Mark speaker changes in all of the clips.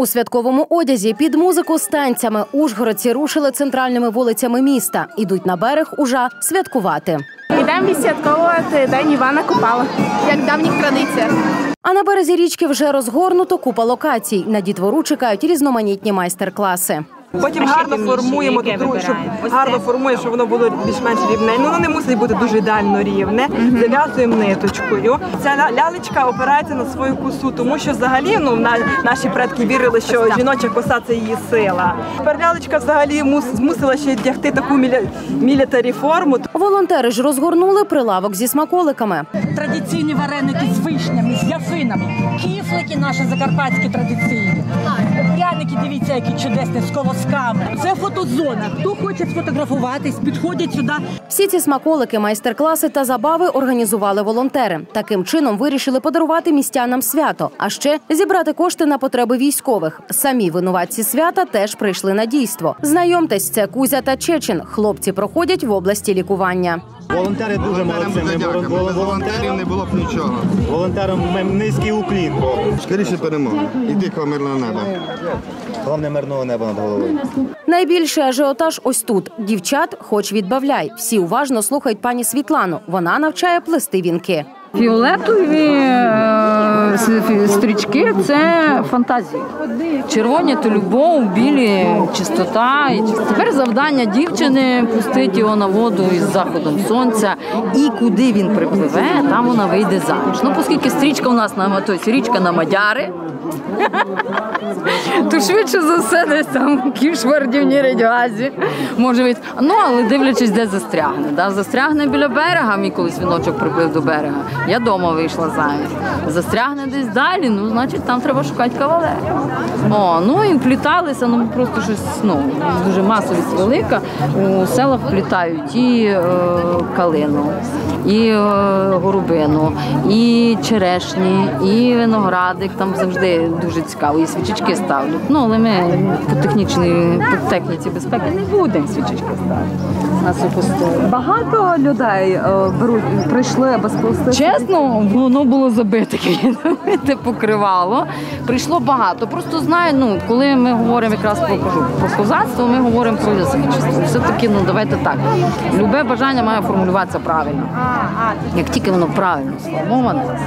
Speaker 1: У святковому одязі під музику з танцями ужгородці рушили центральними вулицями міста. Ідуть на берег ужа святкувати.
Speaker 2: Ідемо відсвятковувати День Івана Купала, як давніх традиціях.
Speaker 1: А на березі річки вже розгорнуто купа локацій. На дітвору чекають різноманітні майстер-класи.
Speaker 3: Потім гарно формуємо тут щоб гарно формує, щоб воно було більш-менш рівне. Ну воно не мусить бути дуже ідеально рівне. Зав'язуємо ниточкою. Ця лялечка опирається на свою косу, тому що взагалі ну наші предки вірили, що жіноча коса це її сила. Тепер лялечка взагалі змусила ще вдягти таку мілітарі форму.
Speaker 1: Волонтери ж розгорнули прилавок зі смаколиками.
Speaker 4: традиційні вареники з вишнями, з яфинами, кіфлики наші закарпатські традиційні. Пряники, дивіться, які чудесні, з колосками. Це фотозона. Хто хоче сфотографуватись, підходять сюди.
Speaker 1: Всі ці смаколики, майстер-класи та забави організували волонтери. Таким чином вирішили подарувати містянам свято, а ще зібрати кошти на потреби військових. Самі винуватці свята теж прийшли на дійство. Знайомтесь, це Кузя та Чечин. Хлопці проходять в області лікування.
Speaker 5: Волонтери дуже молодці. Ми волон- волон-
Speaker 6: волонтерів не було б нічого.
Speaker 5: волонтерам ми- низький уклін.
Speaker 6: Скоріше перемога. І тихо мирного неба.
Speaker 5: Головне мирного неба над головою.
Speaker 1: Найбільший ажіотаж ось тут. Дівчат, хоч відбавляй. Всі уважно слухають пані Світлану. Вона навчає плести вінки.
Speaker 7: Фіолетові е, стрічки це фантазії. Червоні то любов, білі чистота. І Тепер завдання дівчини пустити його на воду із заходом сонця. І куди він припливе, там вона вийде заміж. Ну, оскільки стрічка у нас на тобто, річка на Мадяри. То швидше за все десь там кішвардівні радіазі. Може бути. Ну, але дивлячись, де застрягне. Да? Застрягне біля берега, мій колись віночок приплив до берега. Я вдома вийшла заміж. Застрягне десь далі, ну, значить, там треба шукати кавалера. О, ну і впліталися, ну просто щось, ну, дуже масовість велика. У селах вплітають і е, калину, і е, горобину, і черешні, і виноградик. Там завжди дуже цікаво. І свічечки ставлять. Ну, але ми по технічній по техніці безпеки не будемо свічечки ставити. Нас опустили.
Speaker 8: Багато людей е, беруть, прийшли без пластичних.
Speaker 7: Чесно, воно було забите квітами, покривало. Прийшло багато. Просто знаю, ну коли ми говоримо якраз про про козацтво, ми говоримо про язичество. Все-таки, ну давайте так. Любе бажання має формулюватися правильно. Як тільки воно правильно сформоване,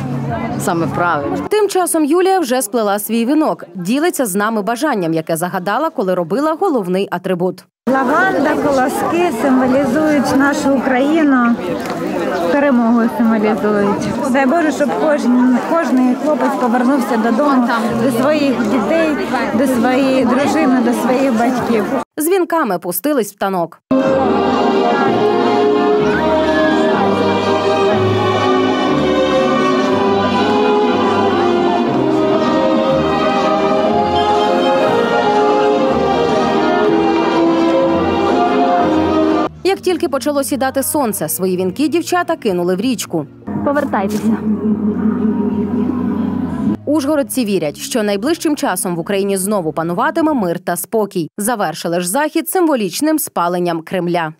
Speaker 7: саме правильно.
Speaker 1: Тим часом Юлія вже сплела свій вінок. Ділиться з нами бажанням, яке загадала, коли робила головний атрибут.
Speaker 9: Лаванда, колоски символізують нашу Україну, перемогу символізують. Дай Боже, щоб кожен, кожний хлопець повернувся додому до своїх дітей, до своєї дружини, до своїх батьків.
Speaker 1: З вінками пустились в танок. Тільки почало сідати сонце, свої вінки дівчата кинули в річку.
Speaker 2: Повертайтеся.
Speaker 1: Ужгородці вірять, що найближчим часом в Україні знову пануватиме мир та спокій. Завершили ж захід символічним спаленням Кремля.